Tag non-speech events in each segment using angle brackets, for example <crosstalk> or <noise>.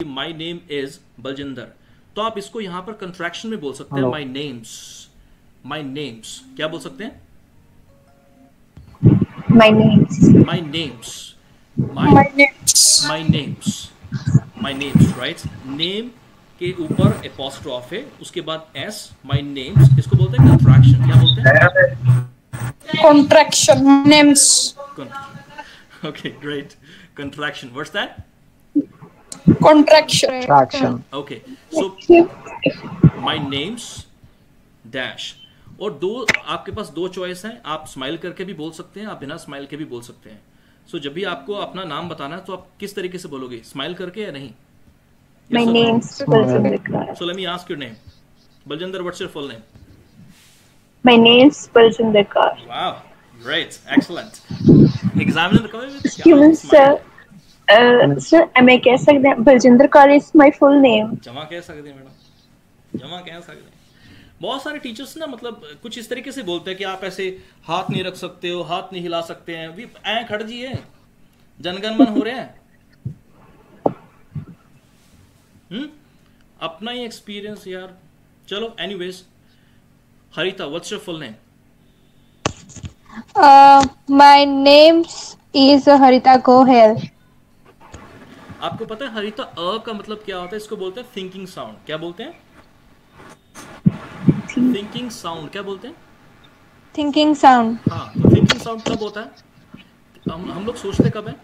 My name is Baljinder तो आप इसको यहाँ पर कंट्रैक्शन में बोल सकते हैं माई नेम्स माई नेम्स क्या बोल सकते हैं? My names. My name's my my name's my name's right name के ऊपर एपोस्ट्रॉफ है उसके बाद एस माई नेम्स इसको बोलते हैं कंट्रैक्शन क्या बोलते हैं? Contraction. Names. <laughs> okay great. Contraction. What's that? Contraction. Traction. okay so my names dash और दो आपके पास दो चॉइस हैं आप स्माइल करके भी बोल सकते हैं आप बिना स्माइल के भी बोल सकते हैं सो so, जब भी आपको अपना नाम बताना है तो आप किस तरीके से बोलोगे स्माइल करके या नहीं My name's Baljinder Kaur. So let me ask your name Baljinder what's your full name My name's Baljinder Kaur. Wow great excellent examiner कब Excuse me, sir. Sir, मैं कह सकते हैं? Baljinder Kaur is my full name. जमा कह सकते हैं madam. जमा कह सकते हैं। बहुत सारे टीचर्स ना मतलब कुछ इस तरीके से बोलते हैं कि आप ऐसे हाथ नहीं रख सकते हो हाथ नहीं हिला सकते हैं। भी ऐ खड़ जी है जनगण मन हो रहे हैं। हम्म? अपना ही एक्सपीरियंस यार। चलो anyways Harita what's your full name my name is Harita Gohel. आपको पता है हरिता अ का मतलब क्या होता है? इसको बोलते हैं थिंकिंग साउंड क्या बोलते हैं? थिंकिंग साउंड क्या बोलते हैं? Thinking sound. हाँ तो थिंकिंग साउंड कब होता है? हम हम लोग सोचते कब है?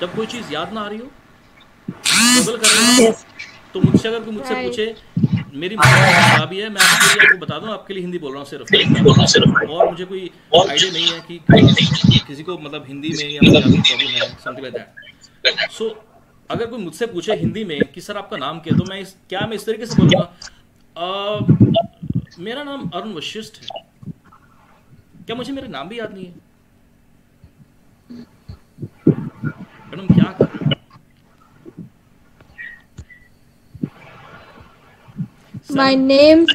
जब कोई चीज़ याद ना आ रही हो स्ट्रगल कर रहे हो Yes. तो मुझसे अगर कोई मुझसे Right. पूछे मेरी पंजाबी है मैं आपके लिए आपको बता दूँ आपके लिए हिंदी बोल रहा हूँ सिर्फ़। और मुझे कोई आइडिया नहीं है कि किसी को मतलब हिंदी में या पंजाबी प्रॉब्लम है। समथिंग लाइक दैट सो अगर कोई मुझसे पूछे हिंदी में कि सर आपका नाम क्या है? तो मैं इस क्या मैं इस तरीके से बोलूँगा? "अ, मेरा नाम अरुण वशिष्ठ है। क्या मुझे मेरा नाम भी याद नहीं है? मैडम क्या कर रहे हो? My name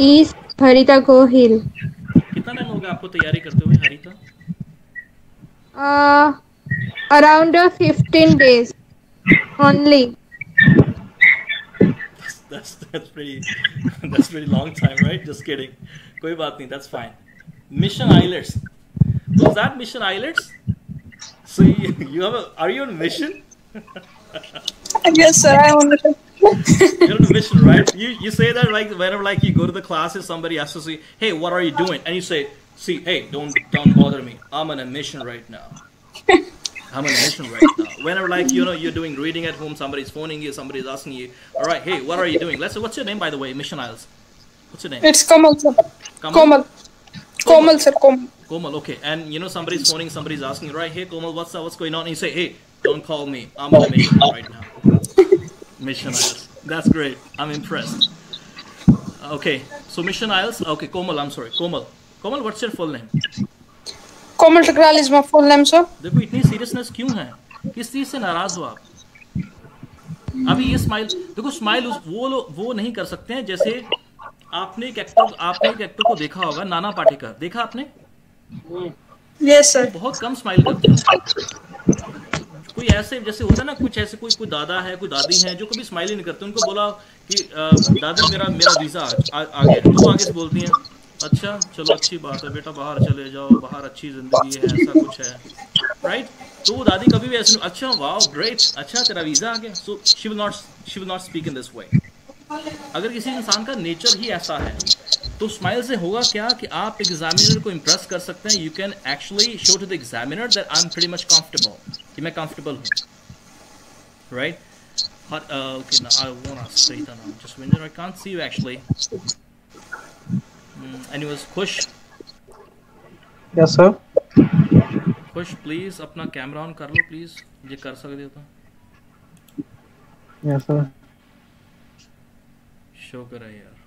is Harita Gohil. कितना टाइम हो गया आपको तैयारी करते हुए Harita Uh, around uh, 15 days only. that's that's pretty <laughs> that's pretty long time right just kidding कोई बात नहीं that's fine mission islets was that mission islets so you, you have a are you on a mission <laughs> Yes, sir. I want to. <laughs> you're on a mission right you you say that like whenever like you go to the classes somebody asks you hey what are you doing and you say see hey don't don't bother me i'm on a mission right now I'm on a mission right now. Whenever like you know you're doing reading at home, somebody's phoning you, somebody's asking you, all right, hey, what are you doing? Let's say, what's your name by the way, Mission Isles? What's your name? It's Kamal, sir. Kamal? Komal. Komal, sir. Komal. Komal, okay. And you know somebody's phoning, somebody's asking, right, hey Komal, what's up? What's going on? And you say, hey, don't call me. I'm on a mission right now. <laughs> Mission Isles. That's great. I'm impressed. Okay, so Mission Isles. Okay, Komal. I'm sorry, Komal. Komal, what's your full name? Komal Takral is my full name, sir. देखो इतनी seriousness क्यों है? किस चीज़ से नाराज़ हो आप? अभी ये स्माइल देखो स्माइल उस वो वो नहीं कर सकते हैं जैसे आपने एक एक्टर आपने एक एक्टर को देखा होगा नाना पाटेकर। देखा आपने? Yes, sir. बहुत कम स्माइल करते हैं। कोई ऐसे जैसे होता है ना कुछ ऐसे कोई कोई दादा है कोई दादी है जो कभी स्माइल ही नहीं करते उनको बोला कि दादी मेरा मेरा वीज़ा आ, आ गया तो आगे से बोलती हैं अच्छा चलो अच्छी बात है बेटा बाहर चले जाओ बाहर अच्छी ज़िंदगी है ऐसा कुछ है। राइट तो वो दादी कभी भी ऐसे अच्छा वाओ ग्रेट अच्छा तेरा वीज़ा आ गया। So she will not she will not speak in this way अगर किसी इंसान का नेचर ही ऐसा है तो स्माइल से होगा क्या कि आप एग्जामिनर को इम्प्रेस कर सकते हैं? You can actually show to the examiner that I am pretty much comfortable कि मैं कंफर्टेबल हूँ। Right okay now I won't ask Sarita now. Just Winder, I can't see you actually. Mm, anyways, Kush, Yes, sir. Kush, please अपना camera on कर लो please ये कर सकते हो तो Yes, sir. शो करा यार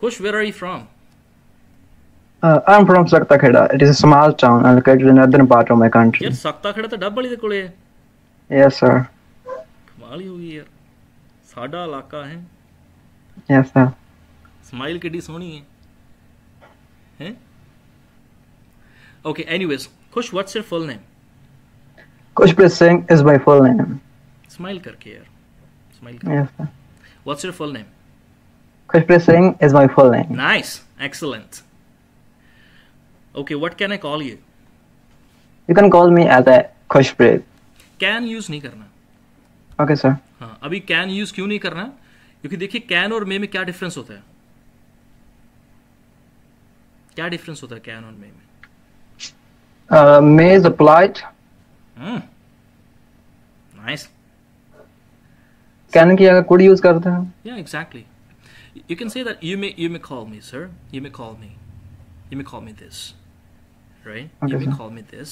Kush, where are you from? Uh, I'm from Saktakheda. It is a small town located in the northern part of my country. ਯਾਰ ਸਕਤਾ ਖੜਾ ਤਾਂ ਡੱਬ ਵਾਲੀ ਦੇ ਕੋਲੇ ਹੈ Yes, sir. ਕਮਾਲ ਹੀ ਹੋ ਗਈ ਯਾਰ ਸਾਡਾ ਇਲਾਕਾ ਹੈ Yes, sir. ਸਮਾਈਲ ਕਿੱਡੀ ਸੋਹਣੀ ਹੈ ਹੈ okay anyways Kush what's your full name Kushpreet Singh is my full name. Smile करके यार स्माइल कर Yes, sir. What's your full name Kushpreet Singh is my full name. Nice excellent okay what can I call you You can call me as a Kushpreet. Can use नहीं करना Okay, sir. हाँ अभी can use क्यों नहीं करना क्योंकि देखिए can और मे में क्या डिफरेंस होता है क्या डिफरेंस होता है कैनन मेज में मेज अप्लाइड नाइस कैनन की अगर कोड यूज़ करते हैं। या exactly you can say that you may you may call me sir you may call me you may call me this right you may call me this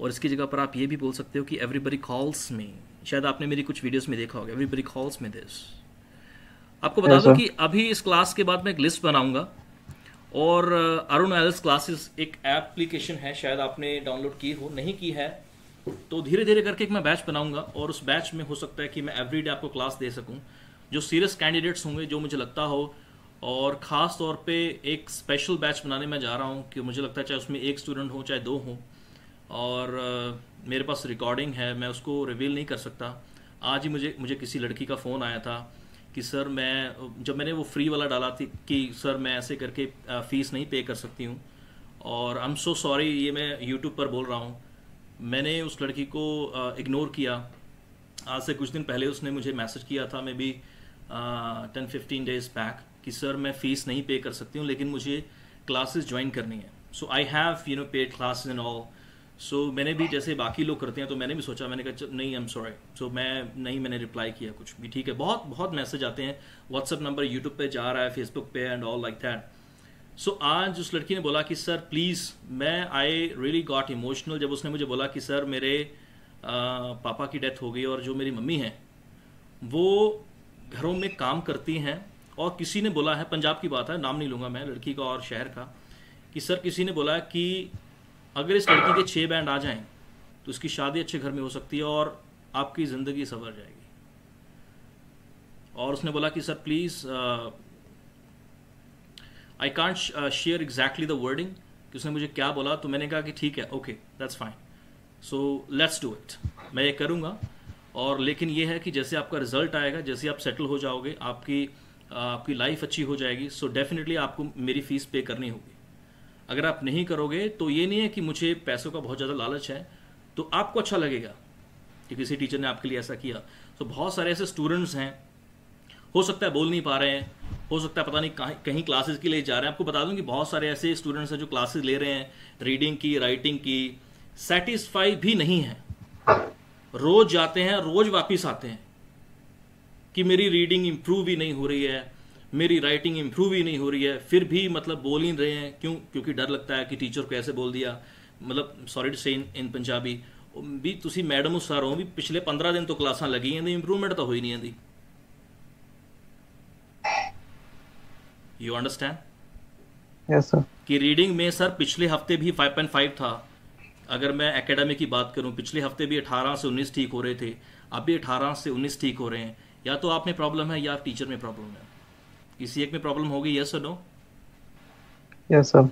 और इसकी जगह पर आप ये भी बोल सकते हो कि एवरीबडी कॉल्स मी शायद आपने मेरी कुछ वीडियोस में देखा होगा। एवरीबडी कॉल्स मी दिस आपको बता yes, दूँ कि अभी इस क्लास के बाद मैं एक लिस्ट बनाऊँगा। और अरुण एल्स क्लासेस एक एप्लीकेशन है, शायद आपने डाउनलोड की हो, नहीं की है तो धीरे धीरे करके एक मैं बैच बनाऊँगा और उस बैच में हो सकता है कि मैं एवरीडे आपको क्लास दे सकूँ, जो सीरियस कैंडिडेट्स होंगे, जो मुझे लगता हो, और ख़ास तौर पे एक स्पेशल बैच बनाने में जा रहा हूँ, कि मुझे लगता है चाहे उसमें एक स्टूडेंट हो, चाहे दो हो, और मेरे पास रिकॉर्डिंग है, मैं उसको रिवील नहीं कर सकता। आज ही मुझे मुझे किसी लड़की का फ़ोन आया था कि सर मैं, जब मैंने वो फ्री वाला डाला थी कि सर मैं ऐसे करके फ़ीस नहीं पे कर सकती हूँ। और आई एम सो सॉरी ये मैं यूट्यूब पर बोल रहा हूँ। मैंने उस लड़की को इग्नोर किया। आज से कुछ दिन पहले उसने मुझे मैसेज किया था maybe ten fifteen days back कि सर मैं फ़ीस नहीं पे कर सकती हूँ, लेकिन मुझे क्लासेस ज्वाइन करनी है। So I have you know paid classes and all so so, मैंने भी जैसे बाकी लोग करते हैं तो मैंने भी सोचा मैंने कहा नहीं आई एम सॉरी सो मैं नहीं मैंने रिप्लाई किया कुछ भी ठीक है? बहुत बहुत मैसेज आते हैं। व्हाट्सअप नंबर यूट्यूब पे जा रहा है फेसबुक पे and all like that so आज उस लड़की ने बोला कि सर प्लीज़ मैं आई रियली गॉट इमोशनल जब उसने मुझे बोला कि सर मेरे अ, पापा की डेथ हो गई और जो मेरी मम्मी है वो घरों में काम करती हैं और किसी ने बोला है पंजाब की बात है नाम नहीं लूँगा मैं लड़की का और शहर का कि सर किसी ने बोला कि अगर इस लड़की के छः बैंड आ जाएँ तो इसकी शादी अच्छे घर में हो सकती है और आपकी ज़िंदगी संवर जाएगी। और उसने बोला कि, sir please I can't share exactly the wording कि उसने मुझे क्या बोला तो मैंने कहा कि ठीक है okay that's fine so let's do it मैं ये करूँगा और लेकिन ये है कि जैसे आपका रिज़ल्ट आएगा, जैसे आप सेटल हो जाओगे, आपकी आपकी लाइफ अच्छी हो जाएगी सो so डेफिनेटली आपको मेरी फ़ीस पे करनी होगी। अगर आप नहीं करोगे तो ये नहीं है कि मुझे पैसों का बहुत ज़्यादा लालच है तो आपको अच्छा लगेगा कि किसी टीचर ने आपके लिए ऐसा किया। तो बहुत सारे ऐसे स्टूडेंट्स हैं, हो सकता है बोल नहीं पा रहे हैं, हो सकता है पता नहीं कहीं कहीं क्लासेस के लिए जा रहे हैं। आपको बता दूँ कि बहुत सारे ऐसे स्टूडेंट्स हैं जो क्लासेस ले रहे हैं रीडिंग की राइटिंग की सेटिस्फाई भी नहीं है। रोज जाते हैं, रोज वापिस आते हैं कि मेरी रीडिंग इम्प्रूव ही नहीं हो रही है मेरी राइटिंग इम्प्रूव ही नहीं हो रही है फिर भी मतलब बोल ही नहीं रहे हैं क्यों क्योंकि डर लगता है कि टीचर को ऐसे बोल दिया मतलब sorry to say in Punjabi ਵੀ ਤੁਸੀਂ ਮੈਡਮ ਉਸਾਰ ਹੋ ਵੀ ਪਿਛਲੇ 15 ਦਿਨ ਤੋਂ ਕਲਾਸਾਂ ਲੱਗੀਆਂ ਨੇ ਇੰਪਰੂਵਮੈਂਟ ਤਾਂ ਹੋਈ ਨਹੀਂ ਜਾਂਦੀ यू अंडरस्टैंड Yes, sir. कि रीडिंग में सर पिछले हफ्ते भी 5.5 था अगर मैं एकेडमिक की बात करूं पिछले हफ्ते भी 18 से 19 ठीक हो रहे थे अब भी 18 से 19 ठीक हो रहे हैं या तो आप में प्रॉब्लम है या टीचर में प्रॉब्लम है किसी एक में प्रॉब्लम होगी यस और नो यस sir.